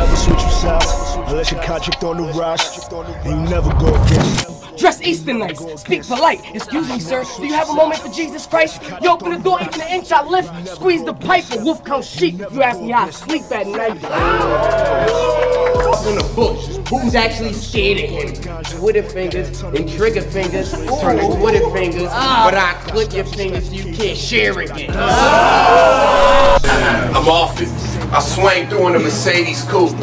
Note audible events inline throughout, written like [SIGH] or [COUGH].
never switch sides unless your contract on the rise. And you never go against. Dress Eastern nice, speak polite. Excuse me, sir. Do you have a moment for Jesus Christ? You open the door even an inch, I lift. Squeeze the pipe, and wolf comes sheep. If you ask me how to sleep at night. Up in the bush, who's actually scared of him? Twitter fingers and trigger fingers turn to Twitter fingers, but I clip your fingers so you can't share again. I'm off it. I swang through in a Mercedes coupe.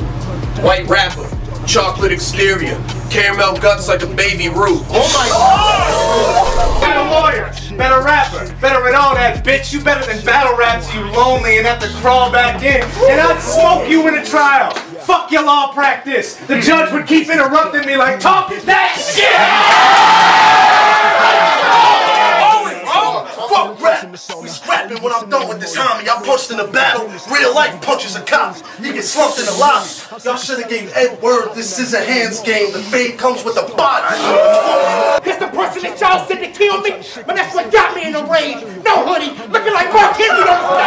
White rapper, chocolate exterior, caramel guts like a baby root. Oh my god! Better lawyer, better rapper, better than all that, bitch. You better than battle raps, you lonely and have to crawl back in. And I'd smoke you in a trial. Fuck your law practice. The judge would keep interrupting me like, talk that Fuck rap! We scrapping when I'm done with this homie. I punched in a battle. Real life punches a cop. You get slumped in the lobby. Y'all should have gave Ed word this is a hands game. The fade comes with a body. It's the person that y'all said to kill me, but that's what got me in the rage. No hoodie, looking like Mark Henry on the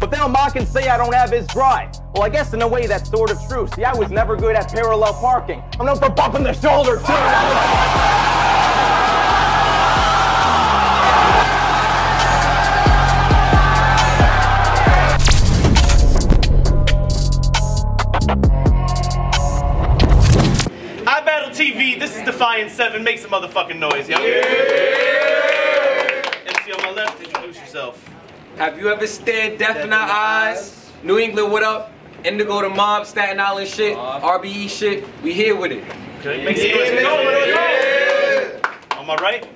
But they'll mock and say I don't have his drive. Well, I guess in a way that's sort of true. See, I was never good at parallel parking. I'm known for bumping the shoulder too. I TV, this is Defiant 7. Make some motherfucking noise, yo. MC on my left, introduce yourself. Have you ever stared death in our eyes? New England, what up? Indigo the mob, Staten Island shit, RBE shit. We here with it. Okay, make some noise. Make some noise. On my right,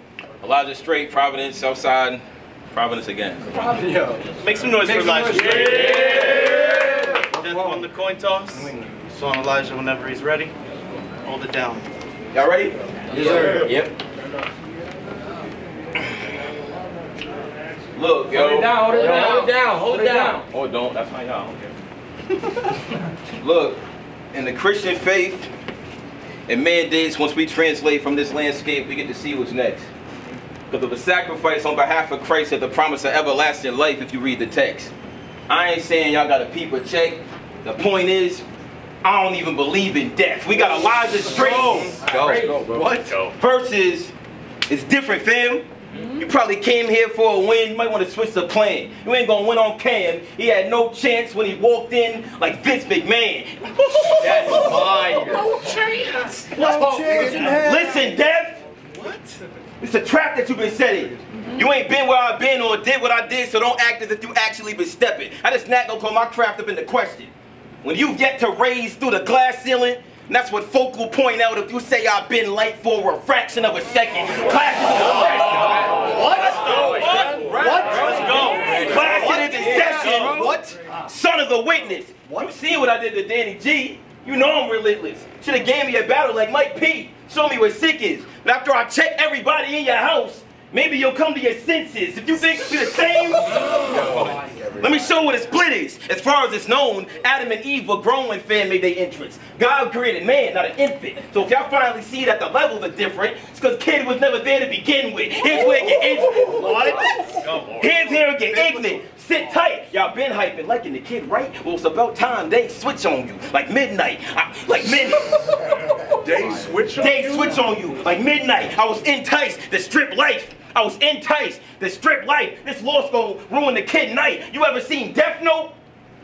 Elijah Strait, Providence, Southside, Providence again. make some noise for Elijah Strait. Deth won the coin toss. So on Elijah whenever he's ready. Hold it down. Y'all ready? Yes, sir. Yep. Look, yo. Hold it down, hold it down, hold it down, hold it down. Oh, don't. That's not y'all. Okay. [LAUGHS] Look, in the Christian faith, it mandates once we translate from this landscape, we get to see what's next. Because of the sacrifice on behalf of Christ at the promise of everlasting life if you read the text. I ain't saying y'all got to peep or check. The point is, I don't even believe in death. We got Elijah Strait. Go. What? Versus, it's different, fam. You probably came here for a win. You might want to switch the plan. You ain't gonna win on Cam. He had no chance when he walked in like Vince McMahon. That's [LAUGHS] fire. No chance. Listen, Dev. What? It's a trap that you've been setting. You ain't been where I've been or did what I did, so don't act as if you actually been stepping. I just not gonna call my craft up into question. When you've yet to raise through the glass ceiling, and that's what Focal point out if you say I've been late for a fraction of a second. Class is What? What? What? Let's go. Class is in session. What? Son of the witness. You see what I did to Danny G. You know I'm relentless. Should have gave me a battle like Mike P. Show me what sick is. But after I check everybody in your house, maybe you'll come to your senses. If you think we're the same, let me show what a split is. As far as it's known, Adam and Eve were grown when fan made their entrance. God created man, not an infant. So if y'all finally see that the levels are different, it's because kid was never there to begin with. Here's where it get ignorant. What? Here's here it get ignorant. Sit tight. Y'all been hyping, liking the kid, right? Well, it's about time they switch on you. Like midnight. I- like midnight. They switch on you. They switch on you like midnight. I was enticed to strip life. I was enticed to strip life. This law school ruined the kid night. You ever seen Death Note?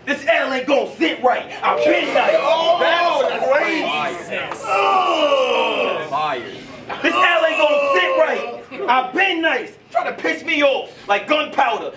This L ain't gonna sit right. I've oh, been nice. Oh, that's crazy. Oh. Fire. This L ain't gonna sit right. I've been nice. Try to piss me off like gunpowder.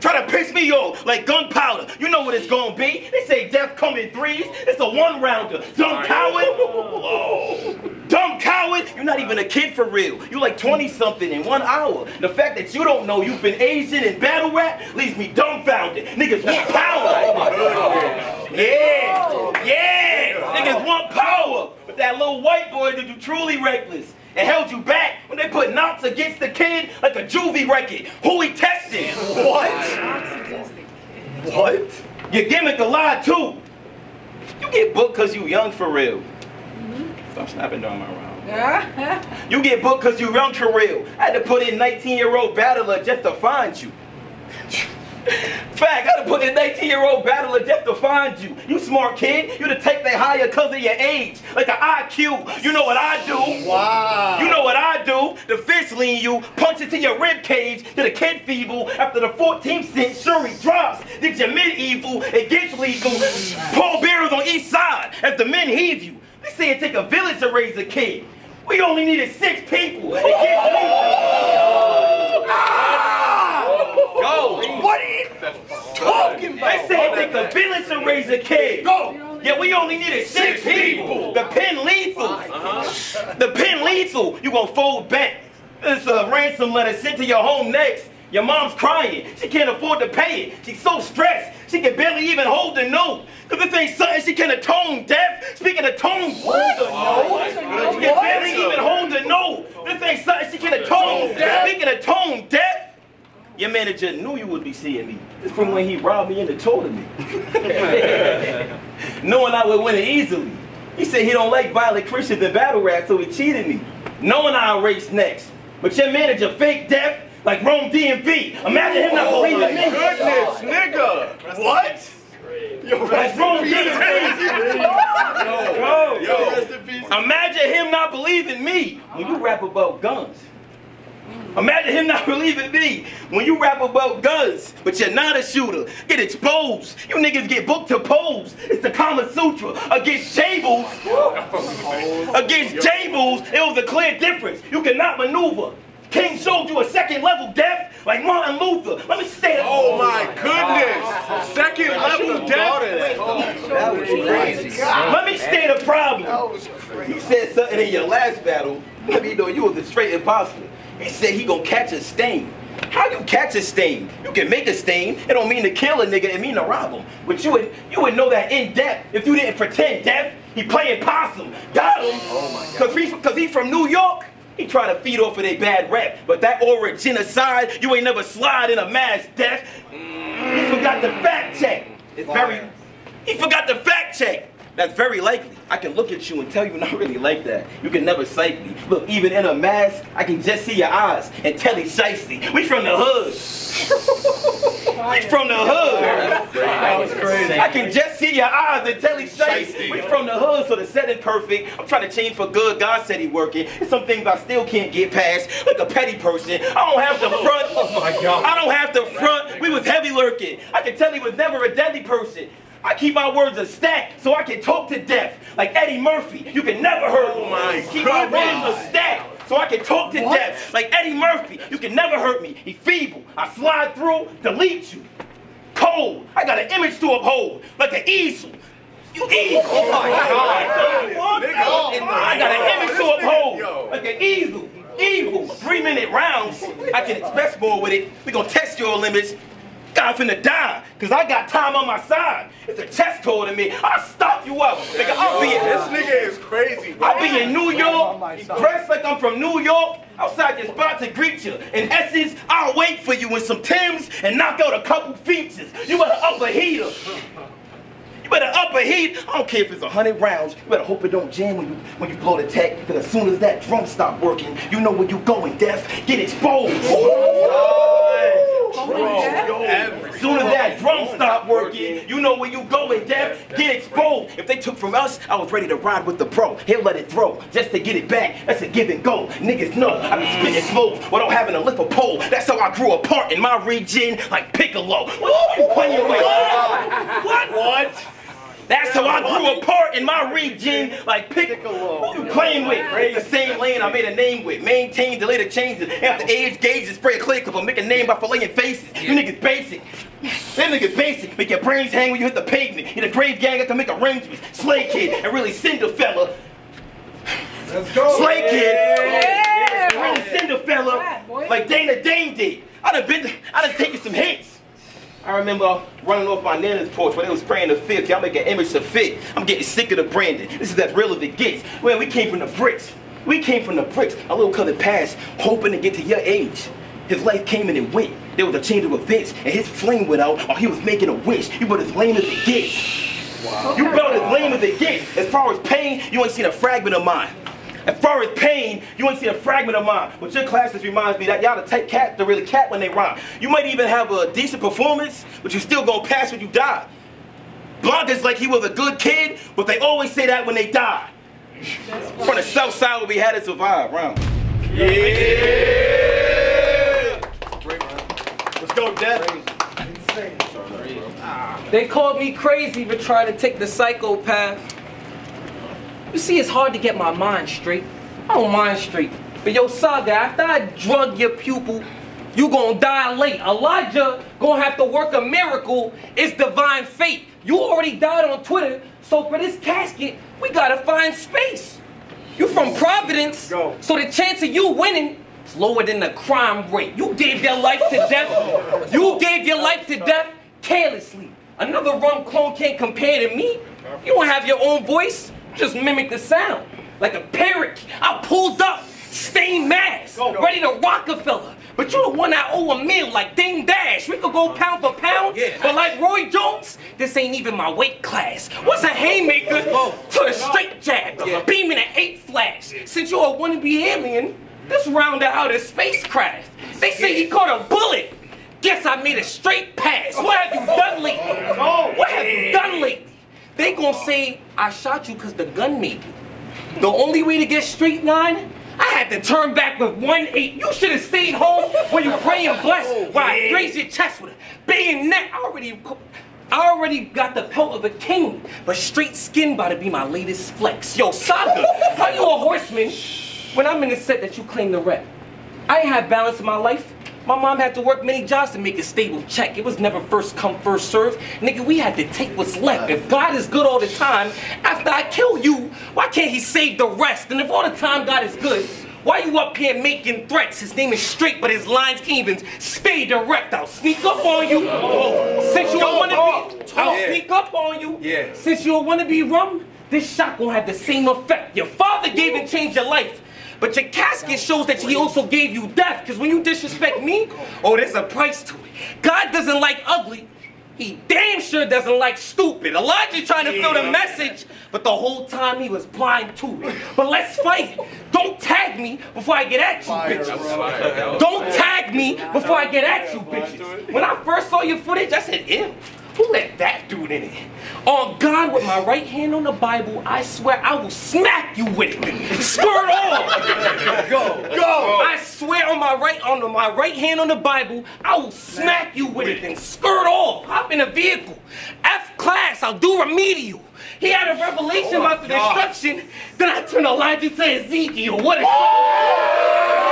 Try to piss me off like gunpowder. You know what it's gonna be. They say death come in threes. It's a one rounder. Dumb coward. [LAUGHS] Dumb coward. You're not even a kid for real. You like 20 something in one hour. The fact that you don't know you've been Asian in battle rap leaves me dumbfounded. Niggas want power. [LAUGHS] Yeah. Yeah. Niggas want power. But that little white boy did you truly reckless. and held you back when they put knots against the kid like a juvie record. Who he tested? What? What? Your gimmick a lie too. You get booked cause you young for real. Stop snapping during my round. [LAUGHS] You get booked cause you young for real. I had to put in 19 year old battler just to find you. [LAUGHS] Fact, I had to put in 19 16-year-old battler just to find you. You smart kid. you to take they hire because of your age. Like an IQ. You know what I do. Wow. You know what I do. The fist lean you, punch it to your rib cage, to the kid feeble. After the 14th century drops, did your medieval, it gets legal. Paul Bearers on each side as the men heave you. They say it take a village to raise a kid. We only needed six people. Legal. Ah! Go. What are you talking about? They say it take a village to raise a kid. Go. Yeah, we only needed six, people. The pen lethal. Uh-huh. The pen lethal. You gonna fold back. It's a ransom letter sent to your home next. Your mom's crying. She can't afford to pay it. She's so stressed. She can barely even hold the note. Cause this ain't something she can atone deaf. Speaking of tone, the note. She can barely even hold the note. This ain't something she can atone deaf. Speaking of tone deaf. Your manager knew you would be seeing me. It's from when he robbed me in the tournament. [LAUGHS] Knowing I would win it easily. He said he don't like violent Christians and battle rap, so he cheated me. Knowing I'll race next. But your manager fake deaf like Rome DMV. Imagine him not oh believing me. Goodness, nigga. What? Yo, Like Rome DMV. Yo, yo, rest in peace. Imagine him not believing me when you rap about guns. Imagine him not [LAUGHS] believing me when you rap about guns, but you're not a shooter. Get exposed. You niggas get booked to pose. It's the Kama Sutra. Against Jables, [LAUGHS] against Jables, it was a clear difference. You cannot maneuver. King showed you a second level death like Martin Luther. Let me stay there. Oh my goodness. Second level death. That was crazy. Let me state a problem. He said something in your last battle. Let me know you was a straight imposter. He said he gonna catch a stain. How you catch a stain? You can make a stain. It don't mean to kill a nigga. It mean to rob him. But you would you would know that in depth if you didn't pretend deaf. He playing possum. Got him. Oh my God. Cause he cause he from New York. He try to feed off of their bad rap. But that aura genocide, you ain't never slide in a mass death. He forgot the fact check. It's very he forgot the fact check. That's very likely. I can look at you and tell you not really like that. You can never sight me. Look, even in a mask, I can just see your eyes and tell he's shiesty. We from the hood. [LAUGHS] we from the hood. That was crazy. I can just see your eyes and tell he's shiesty. We from the hood, so the setting perfect. I'm trying to change for good. God said he working. There's some things I still can't get past, like a petty person. I don't have the oh, front. Oh my God. I don't have the front. We was heavy lurking. I can tell he was never a deadly person. I keep my words a stack so I can talk to death. Like Eddie Murphy, you can never hurt me. Oh my keep my words a stack so I can talk to death. Like Eddie Murphy, you can never hurt me. He feeble. I slide through, delete you. Cold. I got an image to uphold, like an easel. You easel. Oh my oh God. Oh I got an image to uphold, like an easel. Evil. Three minute rounds. I can express more with it. We gonna test your limits. God finna die, cause I got time on my side. It's a chest tour to me. I'll stop you up. Nigga, I'll be in This nigga is crazy, bro. I'll be in New York, dressed like I'm from New York, outside your spot to greet you. In essence, I'll wait for you in some Timbs and knock out a couple features. You better up a heater. You better up a heat. I don't care if it's a hundred rounds. You better hope it don't jam when you when you blow the tech. Because as soon as that drum stop working, you know where you going, death. Get exposed. As soon as that drum stop working, you know where you going, death. Get exposed. If they took from us, I was ready to ride with the pro. He'll let it throw just to get it back. That's a give and go. Niggas know I be spitting flows without having to lift a pole. That's how I grew apart in my region, like Piccolo. What you playing with? What? What? That's how I grew apart in my region, like Piccolo. Who you playing with? It's the same lane I made a name with. Maintain, delay the changes. After age gauges, spray a clear clip, I'll make a name by filleting faces. You niggas basic. Them niggas basic. Make your brains hang when you hit the pavement. In a grave gang, got to make arrangements. Slay kid and really Cinderfella. Let's go. Slay kid. Yeah. Really Cinderfella. boy. Like Dana Dane did. I done been, I done taken some hits. I remember running off my nana's porch when they was praying the fifth. Y'all make an image to fit. I'm getting sick of the branding. This is as real as it gets. Well, we came from the bricks. We came from the bricks. A little colored past, hoping to get to your age. His life came and it went. There was a change of events, and his flame went out while he was making a wish. You about as lame as it gets. You about as lame as it gets. As far as pain, you ain't seen a fragment of mine. As far as pain, you ain't see a fragment of mine. But your classes reminds me that y'all the type cat to really cat when they rhyme. You might even have a decent performance, but you still gonna pass when you die. Blanca's like he was a good kid, but they always say that when they die. From the south side where we had to survive, round. Yeah! Let's go, Dad. They called me crazy for trying to take the psychopath. You see, it's hard to get my mind straight. I don't mind straight. But yo, Saga, after I drug your pupil, you gonna die late. Elijah gonna have to work a miracle. It's divine fate. You already died on Twitter, so for this casket, we gotta find space. You from Providence, so the chance of you winning is lower than the crime rate. You gave your life to death. [LAUGHS] You gave your life to death carelessly. Another rum clone can't compare to me. You don't have your own voice. Just mimic the sound. Like a parrot. I pulled up, stained mask, ready to Rockefeller. But you the one I owe a meal like Dame Dash. We could go pound for pound, but like Roy Jones, this ain't even my weight class. What's a haymaker to a straight jab? Beaming an eight flash. Since you're a wannabe alien, this round out is spacecraft. They say he caught a bullet. Guess I made a straight pass. What have you done lately? What have you done lately? They gonna say I shot you because the gun made you. The only way to get straight line, I had to turn back with one eight. You should have stayed home when you pray and bless while I graze your chest with a bayonet. I already, I already got the pelt of a king, but straight skin about to be my latest flex. Yo, Saga, how you a horseman when I'm in the set that you claim to rep? I ain't had balance in my life. My mom had to work many jobs to make a stable check. It was never first come, first serve. Nigga, we had to take what's left. If God is good all the time, after I kill you, why can't he save the rest? And if all the time God is good, why you up here making threats? His name is straight, but his lines can't even stay direct. I'll sneak up on you. Since you don't want to be, I'll sneak up on you. Yeah. Since you don't want to be rum, this shot gonna have the same effect. Your father gave and changed your life. But your casket shows that he also gave you death. Because when you disrespect me, oh, there's a price to it. God doesn't like ugly. He damn sure doesn't like stupid. Elijah trying to fill the message, but the whole time he was blind to it. But let's fight. Don't tag me before I get at you, bitches. Don't tag me before I get at you, bitches. When I first saw your footage, I said, ew. Who let that dude in it? On God, with my right hand on the Bible, I swear I will smack you with it. Skirt off. Go, go. I swear on my right on my right hand on the Bible, I will smack you with it and skirt off. Hop in a vehicle. F class, I'll do remedial. He had a revelation about the destruction. Then I turned Elijah to Ezekiel. What a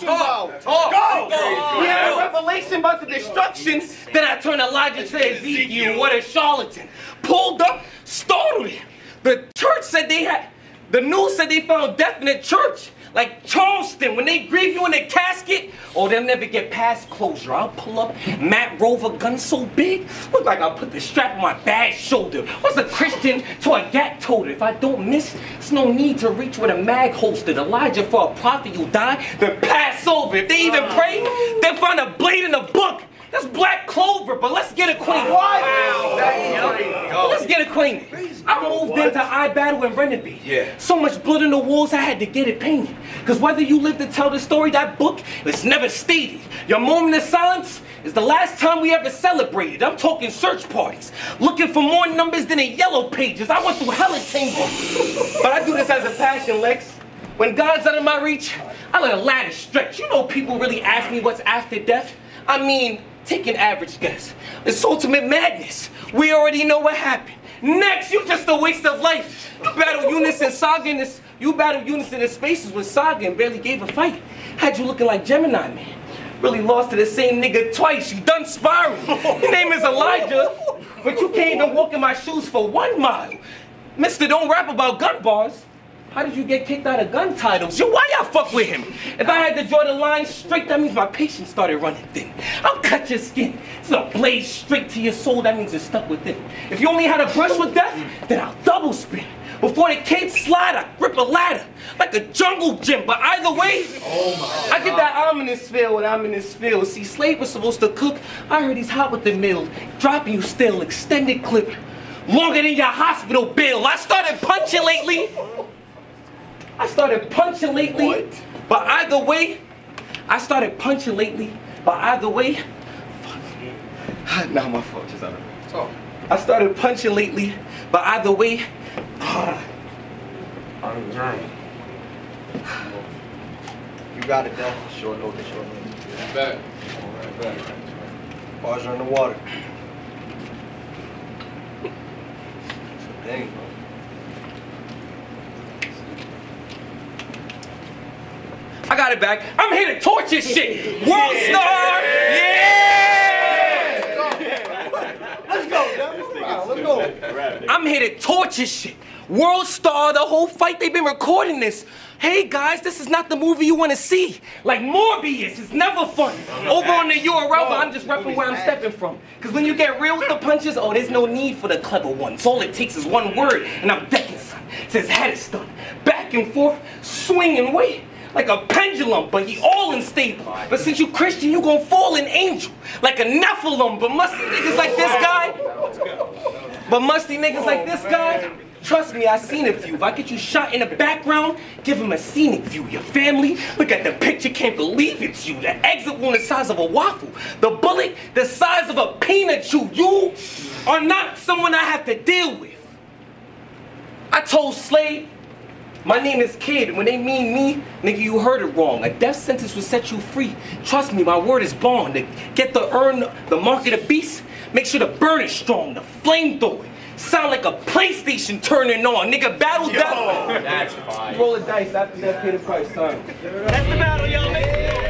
Talk, talk, talk. Go. He had a revelation about the destruction. Then I turned Elijah to Ezekiel. What a charlatan. Pulled up, startled him. The church said they had, the news said they found death in the church. Like Charleston, when they grieve you in a casket, oh, they'll never get past closure. I'll pull up, Matt Rover gun so big, look like I'll put the strap on my bad shoulder. What's a Christian to a gat toter? If I don't miss, it's no need to reach with a mag holstered. Elijah for a prophet you die, then pass over. If they even pray, they'll find a blade in the book. That's black clover, but let's get acquainted. Wow. Let's get acquainted. I moved into iBattle and Renovate. Yeah. So much blood in the walls, I had to get it painted. Because whether you live to tell the story, that book is never stated. Your moment of silence is the last time we ever celebrated. I'm talking search parties. Looking for more numbers than in yellow pages. I went through hella chambers. [LAUGHS] but I do this as a passion, Lex. When God's out of my reach, I let a ladder stretch. You know people really ask me what's after death. I mean, take an average guess. It's ultimate madness. We already know what happened. Next, you're just a waste of life. You battle and Saga in this. You battled Unison in spaces with Saga and barely gave a fight. Had you looking like Gemini man. Really lost to the same nigga twice. You done spiraling. Your name is Elijah, but you can't even walk in my shoes for one mile. Mister, don't rap about gun bars. How did you get kicked out of gun titles? Yo, why y'all fuck with him? If I had to draw the line straight, that means my patience started running thin. I'll cut your skin. It's a blade straight to your soul, that means it's stuck with it. If you only had a brush with death, then I'll double spin. Before the cape slide, I grip a ladder. Like a jungle gym, but either way, oh I get that ominous feel when I'm in this field. See, Slade was supposed to cook. I heard he's hot with the meal. Dropping you still, extended clip. Longer than your hospital bill. I started punching lately. I started punching lately. What? But either way, I started punching lately. But either way, fuck. [LAUGHS] Nah, my fault. Just out of I started punching lately. But either way, I'm. You got it. Short notice, short notice. Back. Alright, back. Bars are in the water. Dang, bro. I got it back. I'm here to torch this shit. World star. Yeah. Let's go, Dell. Let's go. I'm here to torch this shit. World star, the whole fight they've been recording this. Hey guys, this is not the movie you want to see. Like Morbius, it's never fun. Over on the URL, but I'm just repping where I'm stepping from. Cause when you get real with the punches, oh, there's no need for the clever ones. All it takes is one word, and I'm decking son. Says head is done. Back and forth, swing and wait. Like a pendulum, but he all unstable. But since you Christian, you gon' fall an angel. Like a Nephilim, but musty niggas like this guy. But musty niggas like this guy, trust me, I've seen a few. If I get you shot in the background, give him a scenic view. Your family, look at the picture, can't believe it's you. The exit wound the size of a waffle. The bullet, the size of a peanut chew. You are not someone I have to deal with. I told Slade, my name is Kid. When they mean me, nigga, you heard it wrong. A death sentence will set you free. Trust me, my word is bond. To get the earn the mark of the beast, make sure the burn is strong, the flame throw it. Sound like a PlayStation turning on. Nigga, battle death. That's fine. Roll the dice after that, pay the price, son. That's the battle, yo. Make